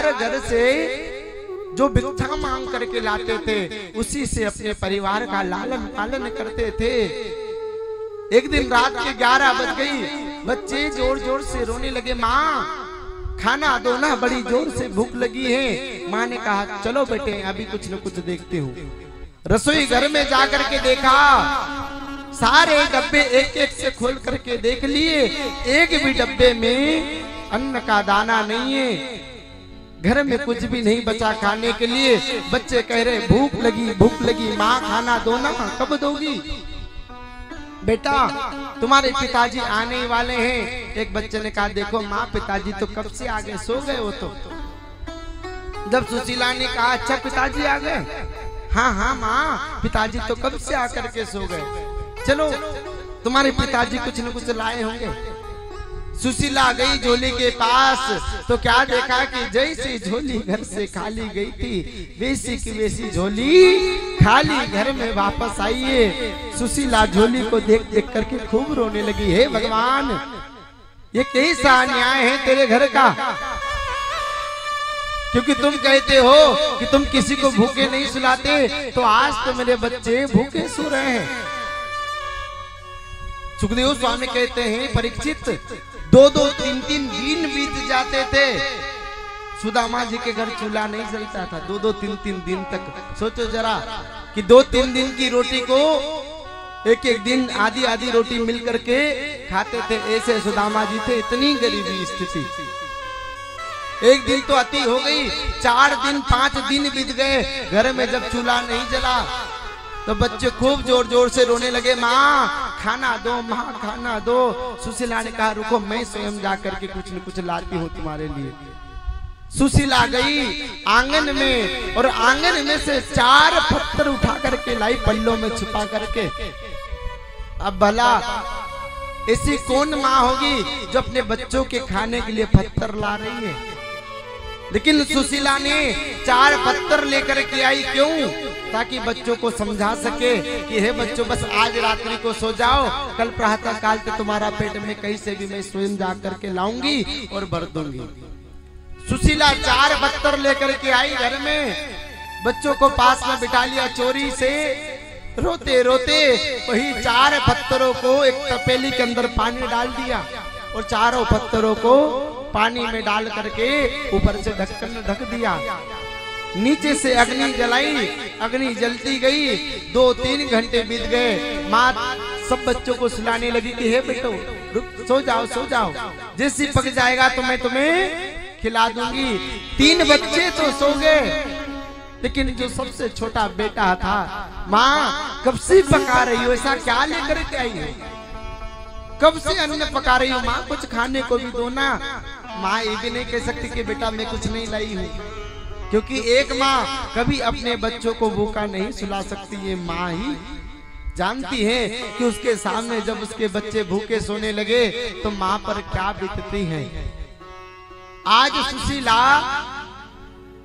चार घर से जो भिक्षा मांग करके लाते थे, उसी से अपने परिवार का लालन पालन करते थे। एक दिन रात के ग्यारह बज गई, बच्चे ज़ोर ज़ोर से रोने लगे, माँ, खाना दो ना बड़ी ज़ोर से भूख लगी है। माँ ने कहा, चलो बेटे, अभी कुछ न कुछ देखते हो। रसोई घर में जाकर के देखा, सारे डब्बे एक एक से खोल करके देख लिए। एक भी डब्बे में अन्न का दाना नहीं है। घर में कुछ भी नहीं बचा खाने के लिए बच्चे कह रहे भूख लगी भूख लगी माँ खाना दो ना कब दोगी? बेटा तुम्हारे पिताजी आने वाले हैं. एक बच्चे ने कहा देखो माँ पिताजी तो कब से आ गए सो गए वो तो। जब सुशीला ने कहा अच्छा पिताजी आ गए? हाँ हाँ माँ पिताजी तो कब से आकर के सो गए? चलो तुम्हारे पिताजी कुछ न कुछ लाए होंगे। सुशीला गई झोली के पास। तो क्या देखा कि जैसी झोली घर से खाली गई थी, वैसी की वैसी झोली खाली घर में वापस आई है। सुशीला झोली को देख देख करके खूब रोने लगी, हे भगवान, ये कैसा अन्याय है तेरे घर का? क्योंकि तुम कहते हो कि तुम किसी को भूखे नहीं सुलाते तो आज तो मेरे बच्चे भूखे सो रहे हैं। सुखदेव स्वामी कहते हैं परीक्षित दो दो तीन तीन दिन बीत जाते थे। सुदामा जी के घर चूल्हा नहीं जलता था। दो दो तीन तीन दिन तक। सोचो जरा कि दो तीन दिन की रोटी को एक एक दिन आधी आधी रोटी मिल करके खाते थे। ऐसे सुदामा जी थे, इतनी गरीबी स्थिति। एक दिन तो अति हो गई, चार दिन, पाँच दिन बीत गए। घर में जब चूल्हा नहीं जला तो बच्चे खूब ज़ोर ज़ोर से रोने लगे, माँ खाना दो, माँ, खाना दो। सुशीला ने कहा, रुको, मैं स्वयं जा करके कुछ न कुछ लाती हूँ तुम्हारे लिए। सुशीला गई आँगन में और आँगन में से चार पत्थर उठा करके लाई पल्लों में छुपा करके। अब भला, ऐसी कौन माँ होगी जो अपने बच्चों के खाने के लिए पत्थर ला रही है? लेकिन सुशीला ने चार पत्थर लेकर के आई क्यों? ताकि बच्चों को समझा सके कि हे बच्चों बस आज रात्रि को सो जाओ। कल प्रातः काल से तुम्हारा पेट में कहीं से भी मैं स्वयं जा करके लाऊँगी और भर दूँगी। सुशीला चार पत्थर लेकर के आई घर में। बच्चों को पास में बिठा लिया चोरी से रोते रोते वही चार पत्थरों को एक तपेली के अंदर पानी डाल दिया और चारों पत्थरों को पानी में डाल करके ऊपर से ढक्कन ढक दिया। नीचे से अग्नि जलाई, अग्नि जलती गई। दो तीन घंटे बीत गए। माँ सब बच्चों को सुलाने लगी कि, हे बेटो, रुक, सो जाओ सो जाओ। जैसे पक जाएगा तो मैं तुम्हें खिला दूँगी। तीन बच्चे तो सो गए। लेकिन जो सबसे छोटा बेटा था, माँ कब से पका रही हो? ऐसा क्या लेकर के आई कब से अन्न पका रही हो? माँ, कुछ खाने को भी दो ना। माँ ये भी नहीं कह सकती कि बेटा मैं कुछ नहीं लाई हूँ। क्योंकि एक माँ कभी अपने बच्चों को भूखा नहीं सुला सकती ये माँ ही जानती है कि उसके सामने जब उसके बच्चे भूखे सोने लगे तो माँ पर क्या बीतती है? आज सुशीला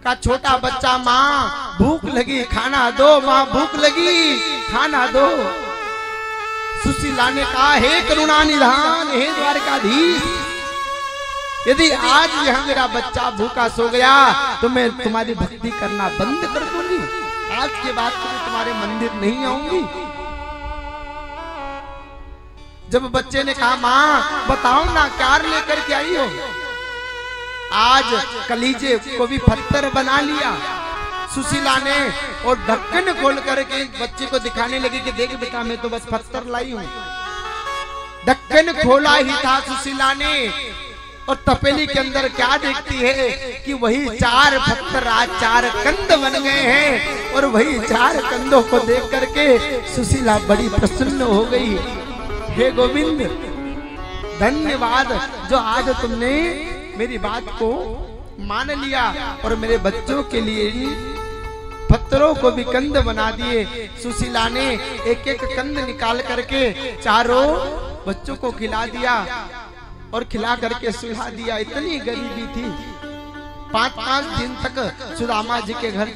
का छोटा बच्चा माँ भूख लगी खाना दो माँ भूख लगी खाना दो। सुशीला ने कहा हे करुणा निधान हे द्वारकाधीश यदि आज यहाँ मेरा बच्चा भूखा सो गया तो मैं तुम्हारी भक्ति करना बंद कर दूँगी। आज के बाद तो तुम्हारे मंदिर नहीं आऊँगी। जब बच्चे ने कहा, माँ, बताओ ना क्या लेकर के आई हो? आज कलीजे को भी पत्थर बना लिया। सुशीला ने और ढक्कन खोल करके बच्चे को दिखाने लगी कि देख बेटा, मैं तो बस पत्थर लाई हूँ। ढक्कन खोला ही था सुशीला ने। और तपेली के अंदर क्या देखती है कि वही चार पत्थर आज चार कंद बन गए हैं और वही चार कंदों को देख करके सुशीला बड़ी प्रसन्न हो गई। हे गोविंद, धन्यवाद जो आज तुमने मेरी बात को मान लिया और मेरे बच्चों के लिए पत्थरों को भी कंद बना दिए। सुशीला ने एक एक कंद निकाल करके चारों बच्चों को खिला दिया। और खिला करके सुला दिया। इतनी गरीबी थी। पाँच पाँच दिन तक सुदामा जी के घर